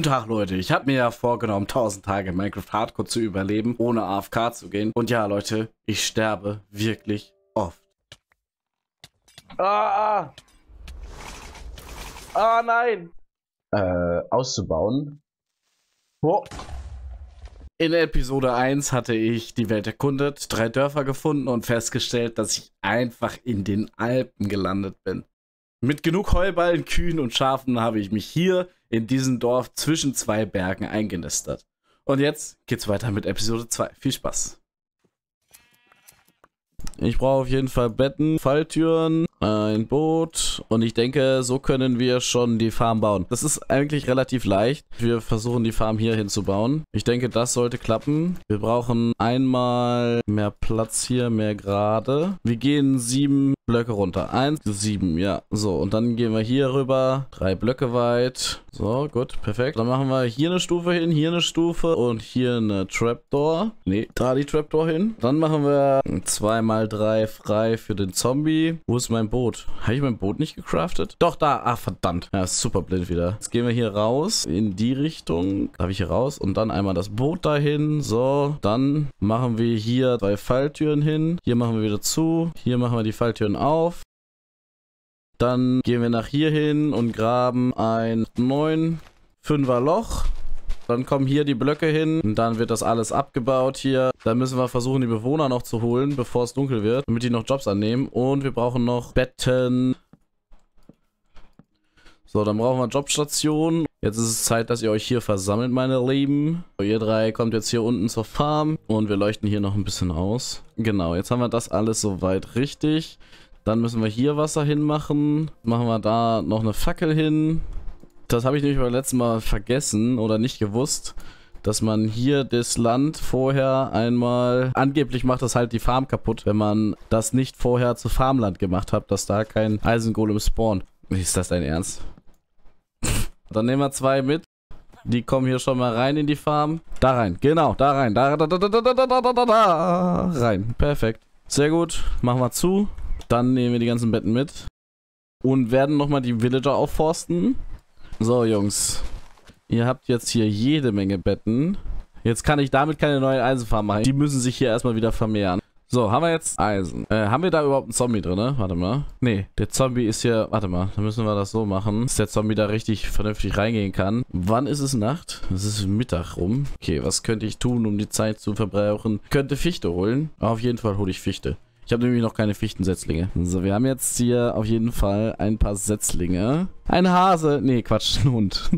Guten Tag, Leute. Ich habe mir ja vorgenommen, 1000 Tage Minecraft Hardcore zu überleben, ohne AFK zu gehen. Und ja, Leute, ich sterbe wirklich oft. Ah, ah. Ah, nein. Äh, auszubauen. Oh. In Episode 1 hatte ich die Welt erkundet, drei Dörfer gefunden und festgestellt, dass ich einfach in den Alpen gelandet bin. Mit genug Heuballen, Kühen und Schafen habe ich mich hier in diesem Dorf zwischen zwei Bergen eingenistet. Und jetzt geht's weiter mit Episode 2. Viel Spaß. Ich brauche auf jeden Fall Betten, Falltüren, ein Boot und ich denke, so können wir schon die Farm bauen. Das ist eigentlich relativ leicht. Wir versuchen die Farm hier hinzubauen. Ich denke, das sollte klappen. Wir brauchen einmal mehr Platz hier, mehr gerade. Wir gehen sieben Blöcke runter. Eins, sieben, ja. So, und dann gehen wir hier rüber. Drei Blöcke weit. So, gut, perfekt. Dann machen wir hier eine Stufe hin, hier eine Stufe und hier eine Trapdoor. Nee, da die Trapdoor hin. Dann machen wir zweimal drei frei für den Zombie. Wo ist mein Boot? Habe ich mein Boot nicht gecraftet? Doch, da. Ah, verdammt. Ja, super blind wieder. Jetzt gehen wir hier raus in die Richtung. Darf ich hier raus? Und dann einmal das Boot dahin. So, dann machen wir hier zwei Falltüren hin. Hier machen wir wieder zu. Hier machen wir die Falltüren auf. Dann gehen wir nach hier hin und graben ein 9 5er Loch. Dann kommen hier die Blöcke hin und dann wird das alles abgebaut hier. Dann müssen wir versuchen, die Bewohner noch zu holen, bevor es dunkel wird, damit die noch Jobs annehmen. Und wir brauchen noch Betten. So, dann brauchen wir Jobstationen. Jetzt ist es Zeit, dass ihr euch hier versammelt, meine Lieben. Ihr drei kommt jetzt hier unten zur Farm und wir leuchten hier noch ein bisschen aus. Genau, jetzt haben wir das alles soweit richtig. Dann müssen wir hier Wasser hinmachen. Machen wir da noch eine Fackel hin. Das habe ich nämlich beim letzten Mal vergessen oder nicht gewusst, dass man hier das Land vorher einmal... Angeblich macht das halt die Farm kaputt, wenn man das nicht vorher zu Farmland gemacht hat, dass da kein Eisengolem spawnt. Ist das dein Ernst? Dann nehmen wir zwei mit. Die kommen hier schon mal rein in die Farm. Da rein, genau, da rein. Da, da, da, da, da, da, da, da, da, rein. Perfekt. Sehr gut. Machen wir zu. Dann nehmen wir die ganzen Betten mit. Und werden nochmal die Villager aufforsten. So, Jungs. Ihr habt jetzt hier jede Menge Betten. Jetzt kann ich damit keine neue Eisenfarm machen. Die müssen sich hier erstmal wieder vermehren. So, haben wir jetzt Eisen. Äh, haben wir da überhaupt einen Zombie drin? Ne? Warte mal. Nee, der Zombie ist hier... Warte mal, dann müssen wir das so machen, dass der Zombie da richtig vernünftig reingehen kann. Wann ist es Nacht? Es ist Mittag rum. Okay, was könnte ich tun, um die Zeit zu verbrauchen? Könnte Fichte holen. Auf jeden Fall hole ich Fichte. Ich habe nämlich noch keine Fichtensetzlinge. So, wir haben jetzt hier auf jeden Fall ein paar Setzlinge. Ein Hase. Nee, Quatsch, ein Hund.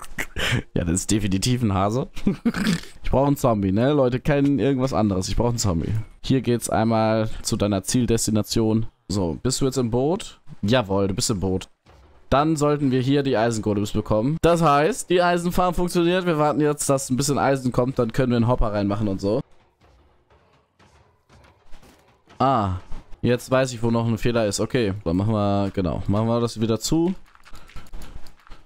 ja, das ist definitiv ein Hase. ich brauche einen Zombie, ne? Leute, kein irgendwas anderes. Ich brauche einen Zombie. Hier geht's einmal zu deiner Zieldestination. So, bist du jetzt im Boot? Jawohl, du bist im Boot. Dann sollten wir hier die Eisengolems bekommen. Das heißt, die Eisenfarm funktioniert. Wir warten jetzt, dass ein bisschen Eisen kommt. Dann können wir einen Hopper reinmachen und so. Ah, jetzt weiß ich, wo noch ein Fehler ist. Okay, dann machen wir, genau, machen wir das wieder zu.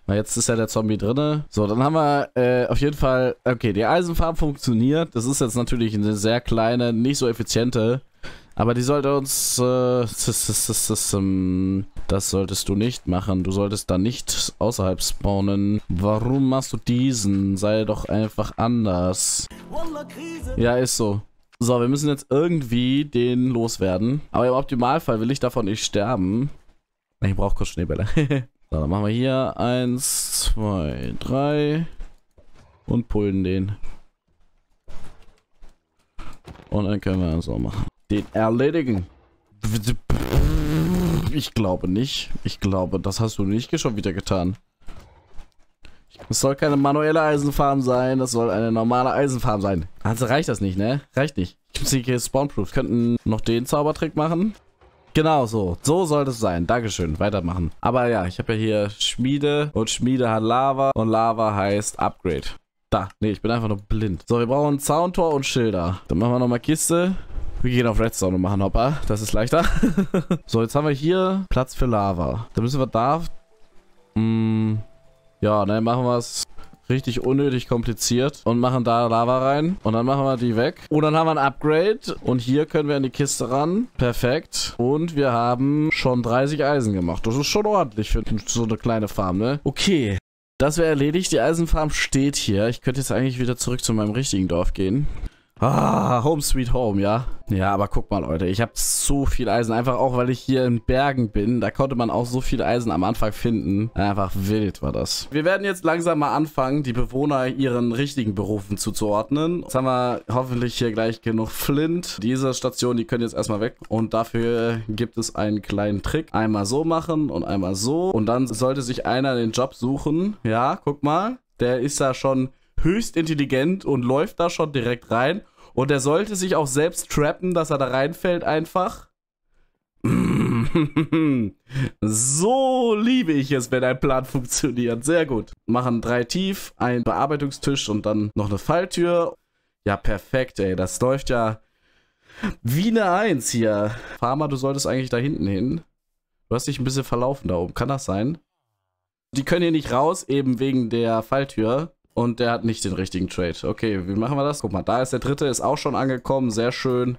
Na, jetzt ist ja der Zombie drinne. So, dann haben wir äh, auf jeden Fall, okay, die Eisenfarm funktioniert. Das ist jetzt natürlich eine sehr kleine, nicht so effiziente. Aber die sollte uns, äh, das solltest du nicht machen. Du solltest da nicht außerhalb spawnen. Warum machst du diesen? Sei doch einfach anders. Ja, ist so. So, wir müssen jetzt irgendwie den loswerden. Aber im Optimalfall will ich davon nicht sterben. Ich brauche kurz Schneebälle. so, dann machen wir hier eins, zwei, drei und pullen den. Und dann können wir so machen. Den erledigen. Ich glaube nicht. Ich glaube, das hast du nicht schon wieder getan. Es soll keine manuelle Eisenfarm sein, das soll eine normale Eisenfarm sein. Also reicht das nicht, ne? Reicht nicht. Ich muss hier Spawnproof. Könnten noch den Zaubertrick machen. Genau so. So soll es sein. Dankeschön. Weitermachen. Aber ja, ich habe ja hier Schmiede und Schmiede hat Lava und Lava heißt Upgrade. Da. Ne, ich bin einfach nur blind. So, wir brauchen Zauntor und Schilder. Dann machen wir nochmal Kiste. Wir gehen auf Redstone und machen Hopper. Das ist leichter. so, jetzt haben wir hier Platz für Lava. Dann müssen wir da... Mh, hm, ja, dann machen wir es richtig unnötig kompliziert und machen da Lava rein und dann machen wir die weg. Und dann haben wir ein Upgrade und hier können wir an die Kiste ran. Perfekt. Und wir haben schon 30 Eisen gemacht. Das ist schon ordentlich für so eine kleine Farm, ne? Okay. Das wäre erledigt. Die Eisenfarm steht hier. Ich könnte jetzt eigentlich wieder zurück zu meinem richtigen Dorf gehen. Ah, Home Sweet Home, ja. Ja, aber guck mal, Leute, ich habe so viel Eisen, einfach auch, weil ich hier in Bergen bin. Da konnte man auch so viel Eisen am Anfang finden. Einfach wild war das. Wir werden jetzt langsam mal anfangen, die Bewohner ihren richtigen Berufen zuzuordnen. Jetzt haben wir hoffentlich hier gleich genug Flint. Diese Station, die können jetzt erstmal weg. Und dafür gibt es einen kleinen Trick. Einmal so machen und einmal so. Und dann sollte sich einer den Job suchen. Ja, guck mal. Der ist da schon höchst intelligent und läuft da schon direkt rein. Und er sollte sich auch selbst trappen, dass er da reinfällt einfach. so liebe ich es, wenn ein Plan funktioniert. Sehr gut. Machen drei tief, ein Bearbeitungstisch und dann noch eine Falltür. Ja, perfekt, ey. Das läuft ja wie eine Eins hier. Farmer, du solltest eigentlich da hinten hin. Du hast dich ein bisschen verlaufen da oben. Kann das sein? Die können hier nicht raus, eben wegen der Falltür. Und der hat nicht den richtigen Trade. Okay, wie machen wir das? Guck mal, da ist der dritte, ist auch schon angekommen. Sehr schön.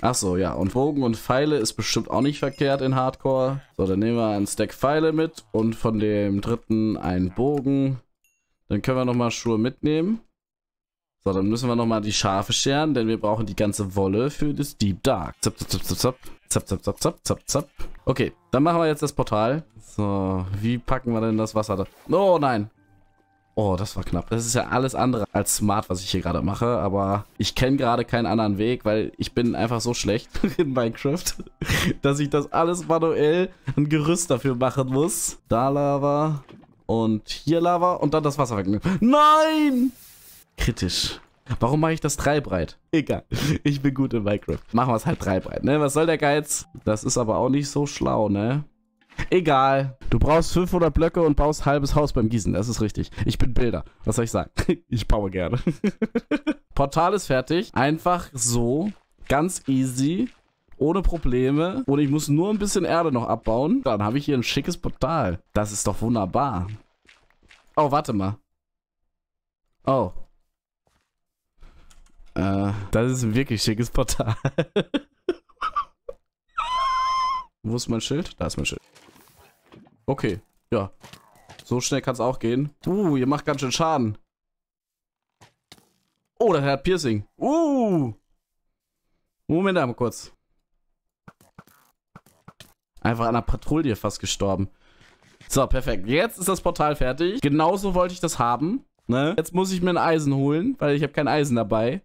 Achso, ja. Und Bogen und Pfeile ist bestimmt auch nicht verkehrt in Hardcore. So, dann nehmen wir einen Stack Pfeile mit und von dem dritten einen Bogen. Dann können wir nochmal Schuhe mitnehmen. So, dann müssen wir nochmal die Schafe scheren, denn wir brauchen die ganze Wolle für das Deep Dark. Zap, zap, zap, zap, zap. Zap, zap, zap, zap, zap, zap. Okay, dann machen wir jetzt das Portal. So, wie packen wir denn das Wasser da? Oh nein, Oh, das war knapp. Das ist ja alles andere als smart, was ich hier gerade mache. Aber ich kenne gerade keinen anderen Weg, weil ich bin einfach so schlecht in Minecraft, dass ich das alles manuell ein Gerüst dafür machen muss. Da Lava und hier Lava und dann das Wasser weg. Nein! Kritisch. Warum mache ich das drei breit? Egal. Ich bin gut in Minecraft. Machen wir es halt drei breit, ne? Was soll der Geiz? Das ist aber auch nicht so schlau, ne? Egal. Du brauchst 500 Blöcke und baust halbes Haus beim Gießen. Das ist richtig. Ich bin Bilder. Was soll ich sagen? Ich baue gerne. Portal ist fertig. Einfach so. Ganz easy. Ohne Probleme. Und ich muss nur ein bisschen Erde noch abbauen. Dann habe ich hier ein schickes Portal. Das ist doch wunderbar. Oh, warte mal. Oh. Äh, das ist ein wirklich schickes Portal. Wo ist mein Schild? Da ist mein Schild. Okay, ja. So schnell kann es auch gehen. Uh, ihr macht ganz schön Schaden. Oh, der hat Piercing. Uh. Moment einmal kurz. Einfach an der Patrouille fast gestorben. So, perfekt. Jetzt ist das Portal fertig. Genauso wollte ich das haben. Ne? Jetzt muss ich mir ein Eisen holen, weil ich habe kein Eisen dabei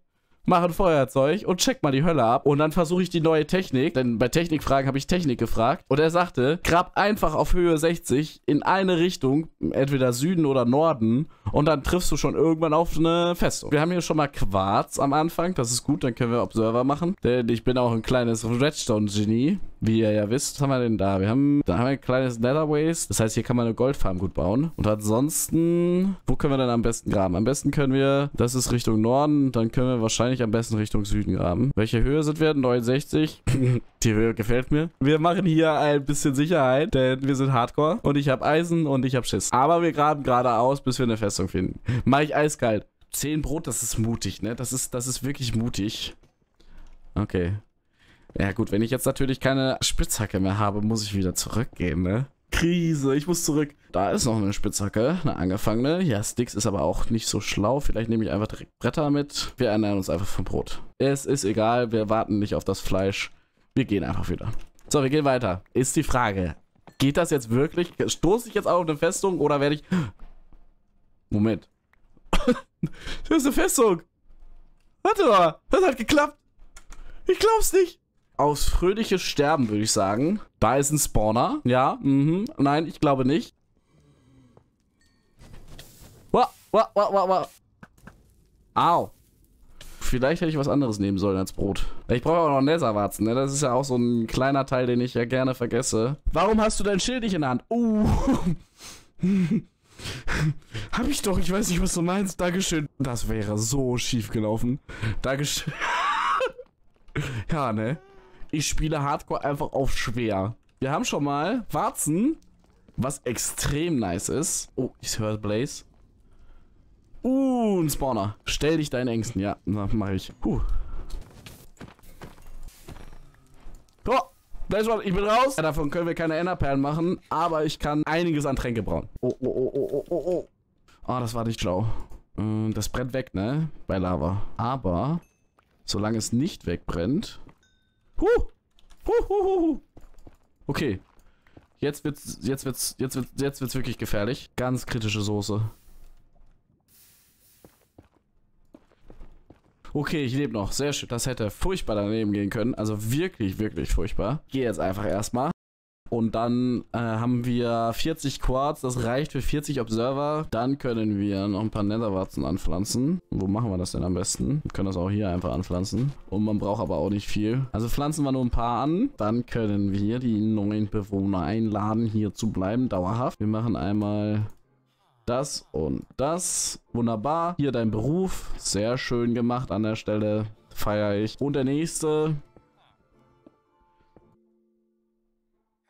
mach ein Feuerzeug und check mal die Hölle ab. Und dann versuche ich die neue Technik, denn bei Technikfragen habe ich Technik gefragt. Und er sagte, grab einfach auf Höhe 60 in eine Richtung, entweder Süden oder Norden. Und dann triffst du schon irgendwann auf eine Festung. Wir haben hier schon mal Quarz am Anfang. Das ist gut, dann können wir Observer machen. Denn ich bin auch ein kleines Redstone-Genie. Wie ihr ja wisst, was haben wir denn da? Wir haben, da haben wir ein kleines Nether Waste. Das heißt, hier kann man eine Goldfarm gut bauen. Und ansonsten, wo können wir denn am besten graben? Am besten können wir, das ist Richtung Norden, dann können wir wahrscheinlich am besten Richtung Süden graben. Welche Höhe sind wir? 69. Die Höhe gefällt mir. Wir machen hier ein bisschen Sicherheit, denn wir sind Hardcore und ich habe Eisen und ich habe Schiss. Aber wir graben geradeaus, bis wir eine Festung finden. Mach ich eiskalt. 10 Brot, das ist mutig, ne? Das ist, das ist wirklich mutig. Okay. Ja gut, wenn ich jetzt natürlich keine Spitzhacke mehr habe, muss ich wieder zurückgehen, ne? Krise, ich muss zurück. Da ist noch eine Spitzhacke, eine angefangene. Ja, Sticks ist aber auch nicht so schlau. Vielleicht nehme ich einfach direkt Bretter mit. Wir ernähren uns einfach vom Brot. Es ist egal, wir warten nicht auf das Fleisch. Wir gehen einfach wieder. So, wir gehen weiter. Ist die Frage, geht das jetzt wirklich? Stoße ich jetzt auf eine Festung oder werde ich... Moment. das ist eine Festung. Warte mal, das hat geklappt. Ich glaub's nicht. Aus fröhliches Sterben, würde ich sagen. Da ist ein Spawner. Ja, mhm. Nein, ich glaube nicht. Wa, wa, wa, wa, wa. Au. Vielleicht hätte ich was anderes nehmen sollen als Brot. Ich brauche auch noch Netherwarzen, ne? Das ist ja auch so ein kleiner Teil, den ich ja gerne vergesse. Warum hast du dein Schild nicht in der Hand? Uh. Hab ich doch, ich weiß nicht, was du meinst. Dankeschön. Das wäre so schief gelaufen. Dankeschön. ja, ne? Ich spiele Hardcore einfach auf schwer. Wir haben schon mal Warzen, was extrem nice ist. Oh, ich höre Blaze. Uh, ein Spawner. Stell dich deinen Ängsten. Ja, na, mach ich. Puh. Oh, Blaze One, ich bin raus. Ja, davon können wir keine Enderperlen machen, aber ich kann einiges an Tränke brauen. Oh, oh, oh, oh, oh, oh, oh. Oh, das war nicht schlau. Mm, Das brennt weg, ne? Bei Lava. Aber, solange es nicht wegbrennt... Huh! Huh, huh, huh. Okay. Jetzt wird's, jetzt wird's, jetzt wird's, jetzt wird's wirklich gefährlich. Ganz kritische Soße. Okay, ich lebe noch. Sehr schön. Das hätte furchtbar daneben gehen können. Also wirklich, wirklich furchtbar. Gehe jetzt einfach erstmal. Und dann äh, haben wir 40 Quartz. Das reicht für 40 Observer. Dann können wir noch ein paar Netherwarzen anpflanzen. Wo machen wir das denn am besten? Wir können das auch hier einfach anpflanzen. Und man braucht aber auch nicht viel. Also pflanzen wir nur ein paar an. Dann können wir die neuen Bewohner einladen, hier zu bleiben, dauerhaft. Wir machen einmal das und das. Wunderbar. Hier dein Beruf. Sehr schön gemacht an der Stelle. Feiere ich. Und der nächste.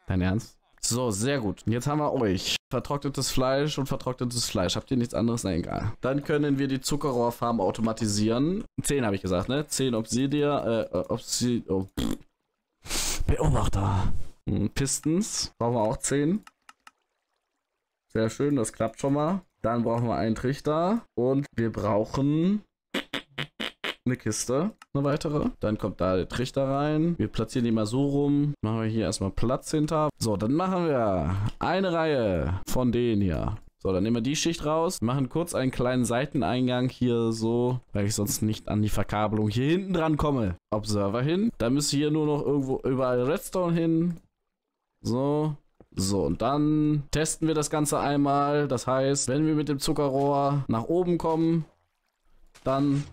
Dein Ernst? So, sehr gut. Jetzt haben wir euch. Vertrocknetes Fleisch und vertrocknetes Fleisch. Habt ihr nichts anderes? Na egal. Dann können wir die Zuckerrohrfarm automatisieren. 10 habe ich gesagt, ne? 10 Obsidian, äh, äh, Obsi oh. Beobachter. Hm, Pistons. Brauchen wir auch 10. Sehr schön, das klappt schon mal. Dann brauchen wir einen Trichter. Und wir brauchen eine Kiste, eine weitere. Dann kommt da der Trichter rein. Wir platzieren die mal so rum. Machen wir hier erstmal Platz hinter. So, dann machen wir eine Reihe von denen hier. So, dann nehmen wir die Schicht raus, machen kurz einen kleinen Seiteneingang hier so, weil ich sonst nicht an die Verkabelung hier hinten dran komme. Observer hin. Dann müsste hier nur noch irgendwo überall Redstone hin. So. So, und dann testen wir das Ganze einmal. Das heißt, wenn wir mit dem Zuckerrohr nach oben kommen, dann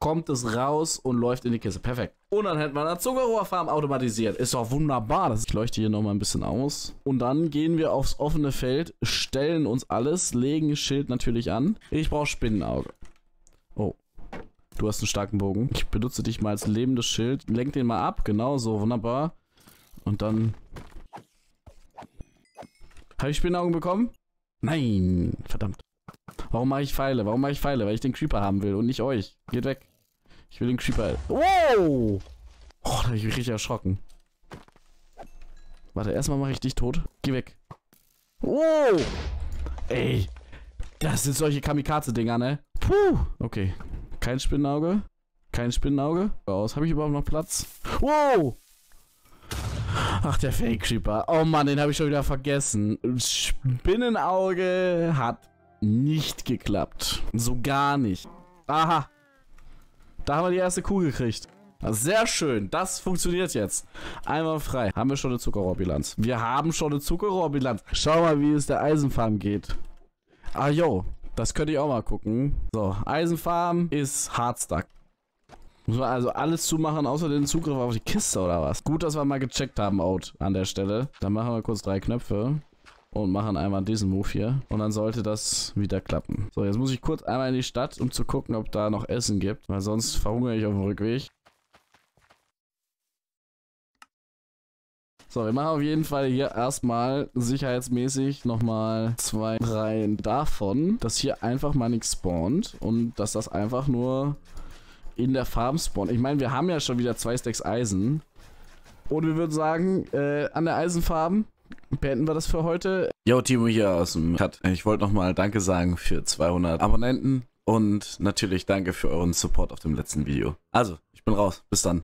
kommt es raus und läuft in die Kiste. Perfekt. Und dann hätten wir eine Zuckerrohrfarm automatisiert. Ist doch wunderbar. Das ich leuchte hier nochmal ein bisschen aus. Und dann gehen wir aufs offene Feld, stellen uns alles, legen Schild natürlich an. Ich brauche Spinnenauge. Oh. Du hast einen starken Bogen. Ich benutze dich mal als lebendes Schild. Lenk den mal ab. Genau so. Wunderbar. Und dann... Habe ich Spinnenaugen bekommen? Nein. Verdammt. Warum mache ich Pfeile? Warum mache ich Pfeile? Weil ich den Creeper haben will und nicht euch. Geht weg. Ich will den Creeper. Wow! Oh, da hab ich mich richtig erschrocken. Warte, erstmal mache ich dich tot. Geh weg. Wow! Ey. Das sind solche Kamikaze-Dinger, ne? Puh. Okay. Kein Spinnenauge. Kein Spinnenauge. Aus. Habe ich überhaupt noch Platz? Wow! Ach, der Fake Creeper. Oh Mann, den habe ich schon wieder vergessen. Spinnenauge hat nicht geklappt. So gar nicht. Aha. Da haben wir die erste Kuh gekriegt. Sehr schön. Das funktioniert jetzt. Einmal frei. Haben wir schon eine Zuckerrohrbilanz? Wir haben schon eine Zuckerrohrbilanz. Schau mal, wie es der Eisenfarm geht. Ah, yo. Das könnte ich auch mal gucken. So, Eisenfarm ist Hardstuck. Muss man also alles zumachen, außer den Zugriff auf die Kiste oder was? Gut, dass wir mal gecheckt haben, Out, an der Stelle. Dann machen wir kurz drei Knöpfe. Und machen einmal diesen Move hier. Und dann sollte das wieder klappen. So, jetzt muss ich kurz einmal in die Stadt, um zu gucken, ob da noch Essen gibt. Weil sonst verhungere ich auf dem Rückweg. So, wir machen auf jeden Fall hier erstmal sicherheitsmäßig nochmal zwei Reihen davon, dass hier einfach mal nichts spawnt und dass das einfach nur in der Farm spawnt. Ich meine, wir haben ja schon wieder zwei Stacks Eisen. Und wir würden sagen, äh, an der Eisenfarm beenden wir das für heute. Yo, Timo hier aus dem Cut. Ich wollte nochmal Danke sagen für 200 Abonnenten und natürlich danke für euren Support auf dem letzten Video. Also, ich bin raus. Bis dann.